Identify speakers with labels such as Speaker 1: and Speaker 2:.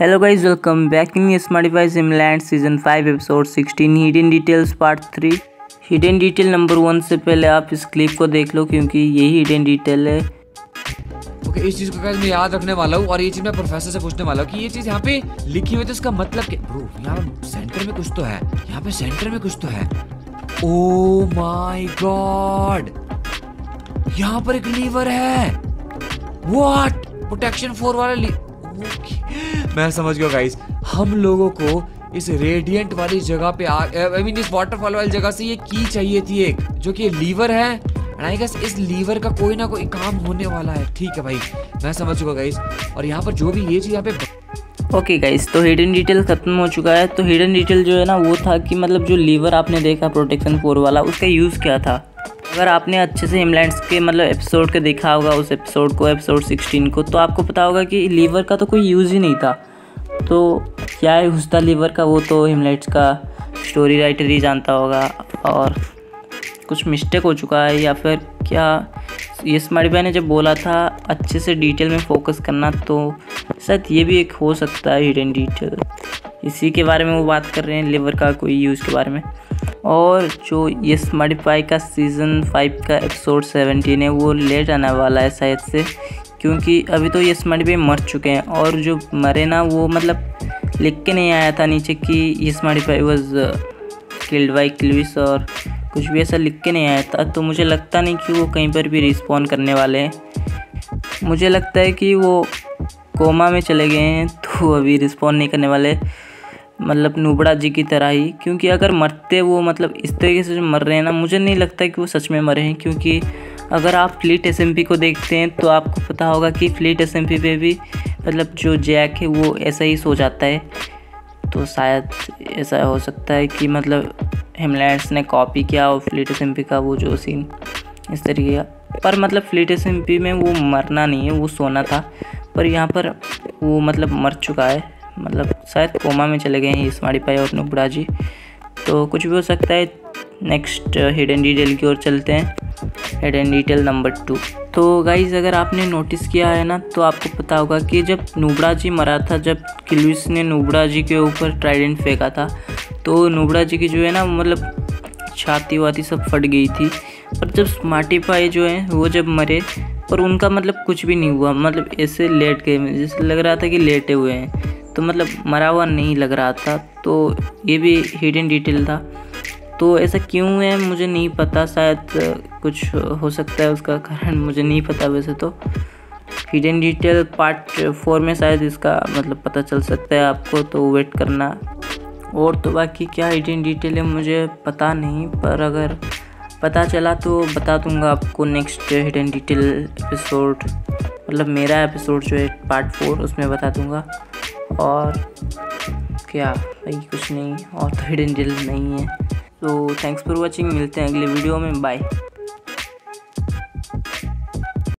Speaker 1: Hello guys, welcome back in Smartify Simland season five episode sixteen hidden details part three hidden detail number one से पहले आप इस clip को देख लो क्योंकि यही हिडन डिटेल है।
Speaker 2: ओके okay, इस चीज़ को मैं याद रखने वाला हूँ और ये चीज़ मैं प्रोफेसर से पूछने वाला हूँ कि ये चीज़ यहाँ पे लिखी हुई तो इसका मतलब क्या? ब्रो यहाँ सेंटर में कुछ तो है। यहाँ पे सेंटर में कुछ तो है। ओ माय गॉड यहाँ पर एक लीवर है। व्हाट प्रोटेक्शन फोर वाला मैं समझ गया गाइस हम लोगों को इस रेडियंट वाली जगह पे आई मीन इस वाटरफॉल वाली जगह से ये की चाहिए थी एक, जो कि लीवर है। आई गेस इस लीवर का कोई ना कोई काम होने वाला है। ठीक है भाई, मैं समझ चुका गाइस और यहाँ पर जो भी ये चीज़ यहाँ पे
Speaker 1: ओके गाइस तो हिडन डिटेल ख़त्म हो चुका है। तो हिडन डिटेल जो है ना, वो था कि मतलब जो लीवर आपने देखा प्रोटेक्शन फोर वाला, उसका यूज़ क्या था? अगर आपने अच्छे से हिमलैंड्स के मतलब एपिसोड के देखा होगा, उस एपिसोड को एपिसोड सिक्सटीन को तो आपको पता होगा कि लीवर का तो कोई यूज़ ही नहीं था। तो क्या है हुस्ता लीवर का वो तो हिमलाइट्स का स्टोरी राइटर ही जानता होगा और कुछ मिस्टेक हो चुका है या फिर क्या? ये स्मार्ट भाई ने जब बोला था अच्छे से डिटेल में फोकस करना तो शायद ये भी एक हो सकता है हिडन डिटेल इसी के बारे में वो बात कर रहे हैं लीवर का कोई यूज़ के बारे में। और जो ये स्मार्टिफाई का सीज़न फाइव का एपिसोड सेवेंटीन है, वो लेट आने वाला है शायद से, क्योंकि अभी तो ये स्मार्टिफाई मर चुके हैं। और जो मरे ना, वो मतलब लिख के नहीं आया था नीचे कि ये Smartify was killed by Clavis और कुछ भी ऐसा लिख के नहीं आया था। तो मुझे लगता नहीं कि वो कहीं पर भी रिस्पॉन्ड करने वाले हैं। मुझे लगता है कि वो कोमा में चले गए हैं तो अभी रिस्पॉन्ड नहीं करने वाले। मतलब नुबड़ा जी की तरह ही, क्योंकि अगर मरते वो मतलब इस तरीके से जो मर रहे हैं ना, मुझे नहीं लगता कि वो सच में मरे हैं, क्योंकि अगर आप फ्लीट एसएमपी को देखते हैं तो आपको पता होगा कि फ्लीट एस पे भी मतलब जो जैक है, वो ऐसा ही सो जाता है। तो शायद ऐसा हो सकता है कि मतलब हिमलैंड्स ने कॉपी किया और फ्लीट एसएमपी का वो जो सीन इस तरीके का। पर मतलब फ्लीट एसएमपी में वो मरना नहीं है, वो सोना था, पर यहाँ पर वो मतलब मर चुका है। मतलब शायद कोमा में चले गए हैं इस्माड़ी पाई और नुबड़ा जी। तो कुछ भी हो सकता है नेक्स्ट हिडन डिटेल की ओर चलते हैं। हिडन डिटेल नंबर टू तो गाइज़ अगर आपने नोटिस किया है ना तो आपको पता होगा कि जब नुबड़ा जी मरा था, जब किलविस ने नुबड़ा जी के ऊपर ट्राइडेंट फेंका था तो नुबड़ा जी की जो है ना मतलब छाती वाती सब फट गई थी। और जब स्मार्टिफाई जो है, वो जब मरे, और उनका मतलब कुछ भी नहीं हुआ मतलब ऐसे लेट गए, जैसे लग रहा था कि लेटे हुए हैं। तो मतलब मरा हुआ नहीं लग रहा था तो ये भी हिडन डिटेल था। तो ऐसा क्यों है, मुझे नहीं पता, शायद कुछ हो सकता है उसका कारण, मुझे नहीं पता वैसे तो। हिडन डिटेल पार्ट फोर में शायद इसका मतलब पता चल सकता है आपको तो वेट करना। और तो बाकी क्या हिडन डिटेल है, मुझे पता नहीं, पर अगर पता चला तो बता दूँगा आपको नेक्स्ट हिडन डिटेल एपिसोड मतलब मेरा एपिसोड जो है पार्ट फोर उसमें बता दूँगा। और क्या भाई कुछ नहीं, और तो हिडन डील नहीं है। तो थैंक्स फॉर वॉचिंग मिलते हैं अगले वीडियो में बाय